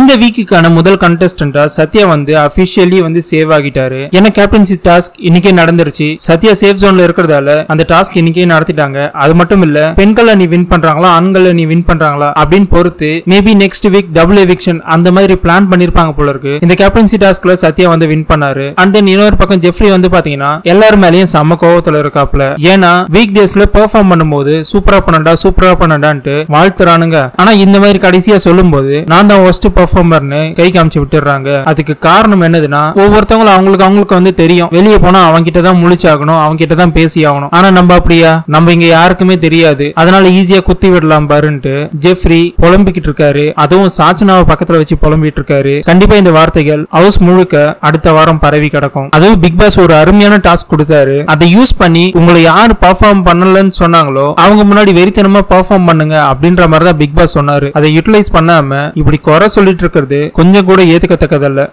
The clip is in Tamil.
இந்த வீக்குக்கான முதல் கண்டஸ்டண்டா சத்யா வந்து அபிஷியலி வந்து சேவ் ஆகிட்டாரு. ஏன்னா கேப்டன்சி டாஸ்க் இன்னைக்கே நடந்துருச்சு. சத்யா சேஃப் ஜோன்ல இருக்கிறதால அந்த டாஸ்க் இன்னைக்கே நடத்திட்டாங்க. அது மட்டும் இல்ல பெண்களை நீ வின் பண்றாங்களா ஆண்களை நீ வின் பண்றாங்களா அப்படின்னு பொறுத்து maybe next week double eviction அந்த மாதிரி பிளான் பண்ணிருப்பாங்க போல இருக்கு. இந்த கேப்டன்சி டாஸ்க்ல சத்யா வந்து வின் பண்ணாரு. அண்ட் தென் இன்னொரு பக்கம் ஜெஃப்ரி வந்து பாத்தீங்கன்னா எல்லார் மேலயும் செம்ம கோவத்துல இருக்காப்ல ஏன்னா வீக் டேஸ்ல பெர்ஃபார்ம் பண்ணும்போது சூப்பரா பண்ணடா சூப்பரா பண்ணடான்ட்டு வாழ்த்துறானுங்க. ஆனா இந்த மாதிரி கடைசியா சொல்லும்போது நான் தான் ஒஸ்ட் பர்ஃபார்மர்னு கை காமிச்சு விட்டுறாங்க அதுக்கு காரணம் என்னதுன்னா ஒவ்வொருத்தவங்களும் அவங்களுக்கு அவங்களுக்கு வந்து தெரியும். வெளியே போனா அவங்க கிட்ட தான் முழிச்சாகணும் அவங்க கிட்ட தான் பேசி ஆகணும் ஆனா நம்ம அப்படியா? நம்ம இங்க யாருக்குமே தெரியாது. அதனால ஈஸியா குத்தி விடலாம் பாருன்ட்டு ஜெஃப்ரி புலம்பிக்கிட்டு இருக்காரு. அதுவும் சாச்சனாவை பக்கத்துல வச்சு புலம்பிட்டு இருக்காரு. கண்டிப்பா இந்த வார்த்தைகள் ஹவுஸ் முழுக்க அடுத்த வாரம் பரவி கிடக்கும். அதுவும் பிக் பாஸ் ஒரு அருமையான டாஸ்க் கொடுத்தாரு. அதை யூஸ் பண்ணி உங்களை யார் பர்ஃபார்ம் பண்ணலன்னு சொன்னாங்களோ அவங்க முன்னாடி வெறித்தனமா பர்ஃபார்ம் பண்ணுங்க அப்படின்ற மாதிரி தான் பிக் பாஸ் சொன்னாரு. அதை யூட்டிலைஸ் பண்ணாம இப்படி குறை சொல்லிட்டு இருக்கிறது. கொஞ்சம் கூட ஏத்துக்கத்தக்கதல்ல.